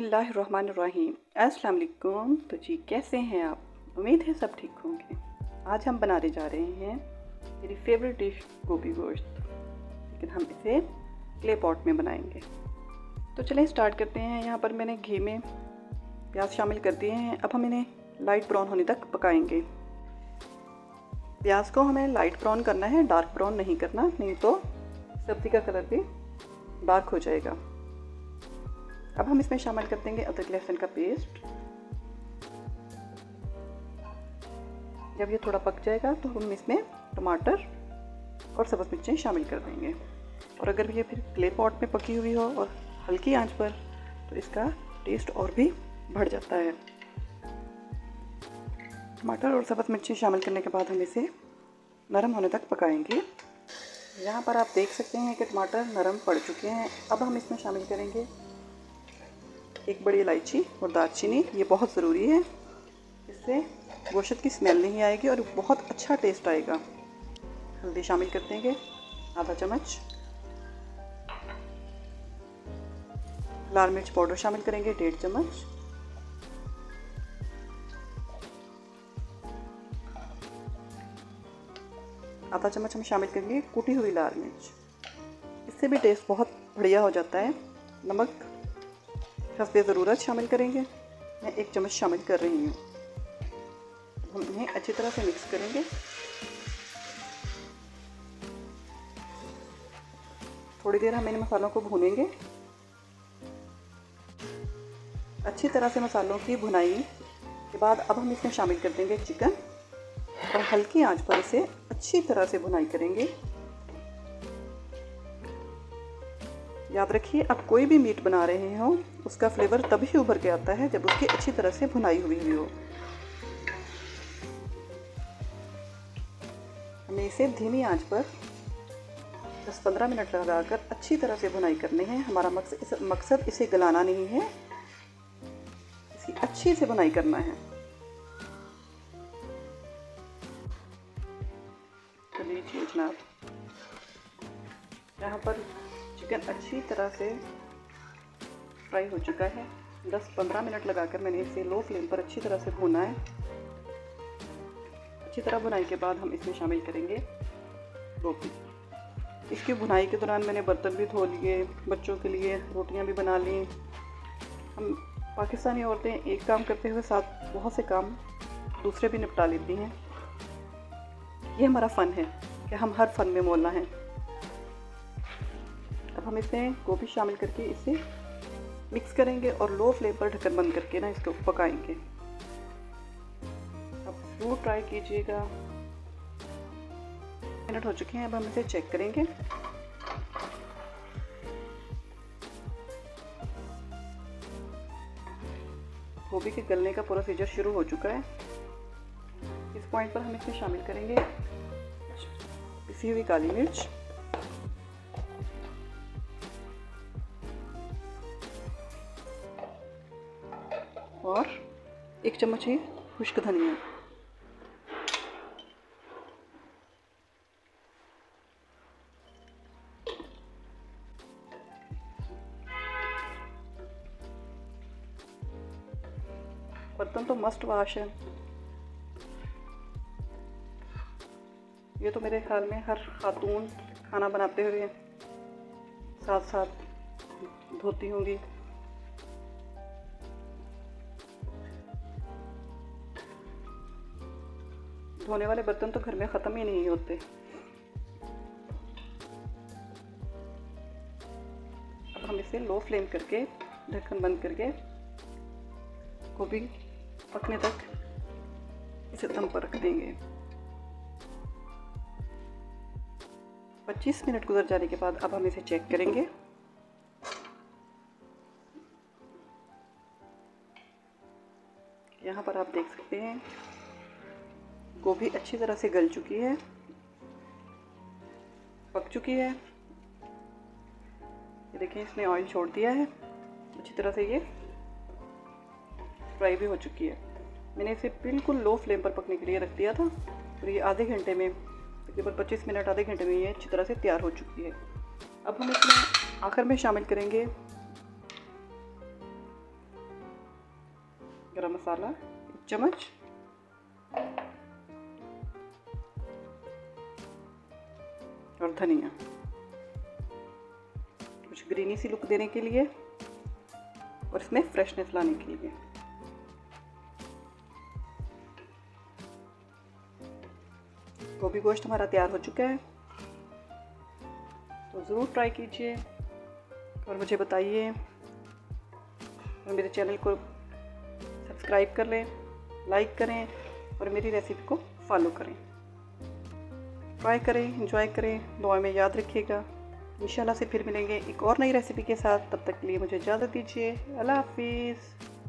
बिस्मिल्लाहिर्रहमानिर्रहीम। अस्सलाम तो जी, कैसे हैं आप? उम्मीद है सब ठीक होंगे। आज हम बनाने जा रहे हैं मेरी फेवरेट डिश गोभी गोश्त। लेकिन हम इसे क्ले पॉट में बनाएँगे। तो चलें स्टार्ट करते हैं। यहाँ पर मैंने घी में प्याज शामिल कर दिए हैं। अब हम इन्हें लाइट ब्राउन होने तक पकाएँगे। प्याज को हमें लाइट ब्राउन करना है डार्क ब्राउन नहीं करना, नहीं तो सब्ज़ी का कलर भी डार्क हो जाएगा। अब हम इसमें शामिल कर देंगे अदरक लहसुन का पेस्ट। जब ये थोड़ा पक जाएगा तो हम इसमें टमाटर और सब्ज़ मिर्चें शामिल कर देंगे। और अगर ये फिर क्ले पॉट में पकी हुई हो और हल्की आँच पर तो इसका टेस्ट और भी बढ़ जाता है। टमाटर और सब्ज़ मिर्ची शामिल करने के बाद हम इसे नरम होने तक पकाएँगे। यहाँ पर आप देख सकते हैं कि टमाटर नरम पड़ चुके हैं। अब हम इसमें शामिल करेंगे एक बड़ी इलायची और दालचीनी, ये बहुत ज़रूरी है। इससे गोश्त की स्मेल नहीं आएगी और बहुत अच्छा टेस्ट आएगा। हल्दी शामिल कर देंगे आधा चम्मच। लाल मिर्च पाउडर शामिल करेंगे, डेढ़ चम्मच। आधा चम्मच हम शामिल करेंगे कूटी हुई लाल मिर्च। इससे भी टेस्ट बहुत बढ़िया हो जाता है। नमक हसब ज़रूरत शामिल करेंगे। मैं एक चम्मच शामिल कर रही हूँ। हम इन्हें अच्छी तरह से मिक्स करेंगे। थोड़ी देर हम इन मसालों को भूनेंगे। अच्छी तरह से मसालों की भुनाई के बाद अब हम इसमें शामिल कर देंगे चिकन। और हल्की आँच पर इसे अच्छी तरह से भुनाई करेंगे। याद रखिए, आप कोई भी मीट बना रहे हो, उसका फ्लेवर तभी उभर के आता है जब उसकी अच्छी तरह से भुनाई हुई हुई हो। हमें इसे धीमी आँच पर 10-15 मिनट लगाकर अच्छी तरह से भुनाई करनी है। हमारा मकसद इस मकसद इसे गलाना नहीं है, इसी अच्छी से भुनाई करना है। अच्छी तरह से फ्राई हो चुका है। 10-15 मिनट लगाकर मैंने इसे लो फ्लेम पर अच्छी तरह से भुना है। अच्छी तरह भुनाई के बाद हम इसमें शामिल करेंगे रोटी। इसकी भुनाई के दौरान मैंने बर्तन भी धो लिए, बच्चों के लिए रोटियाँ भी बना ली। हम पाकिस्तानी औरतें एक काम करते हुए साथ बहुत से काम दूसरे भी निपटा लेती हैं। ये हमारा फ़न है कि हम हर फ़न में मोलना है। हम इसमें गोभी शामिल करके इसे मिक्स करेंगे और लो फ्लेम पर ढक्कन बंद करके ना इसको पकाएँगे। अब ज़रूर ट्राई कीजिएगा। मिनट हो चुके हैं, अब हम इसे चेक करेंगे। गोभी के गलने का प्रोसीजर शुरू हो चुका है। इस पॉइंट पर हम इसमें शामिल करेंगे। पिसी हुई काली मिर्च। और एक चम्मच ही खुश्क धनिया। बर्तन तो मस्ट वाश है। ये तो मेरे ख्याल में हर खातून खाना बनाते हुए साथ साथ धोती होंगी। धोने वाले बर्तन तो घर में ख़त्म ही नहीं होते। अब हम इसे लो फ्लेम करके, ढक्कन बंद करके, गोभी पकने तक इसे दम पर रख देंगे। 25 मिनट गुजर जाने के बाद अब हम इसे चेक करेंगे। यहाँ पर आप देख सकते हैं गोभी अच्छी तरह से गल चुकी है, पक चुकी है। ये देखिए, इसने ऑयल छोड़ दिया है। अच्छी तरह से ये फ्राई भी हो चुकी है। मैंने इसे बिल्कुल लो फ्लेम पर पकने के लिए रख दिया था और ये आधे घंटे में, तकरीबन 25 मिनट, आधे घंटे में ये अच्छी तरह से तैयार हो चुकी है। अब हम इसमें आखिर में शामिल करेंगे गरम मसाला, एक चम्मच। और धनिया। कुछ ग्रीनी सी लुक देने के लिए और इसमें फ्रेशनेस लाने के लिए। गोभी गोश्त हमारा तैयार हो चुका है। तो ज़रूर ट्राई कीजिए और मुझे बताइए और मेरे चैनल को सब्सक्राइब कर लें लाइक करें और मेरी रेसिपी को फॉलो करें। ट्राई करें इंजॉय करें, दुआ में याद रखिएगा। इंशाल्लाह से फिर मिलेंगे एक और नई रेसिपी के साथ। तब तक के लिए मुझे इजाज़त दीजिए। अल्लाह हाफिज़।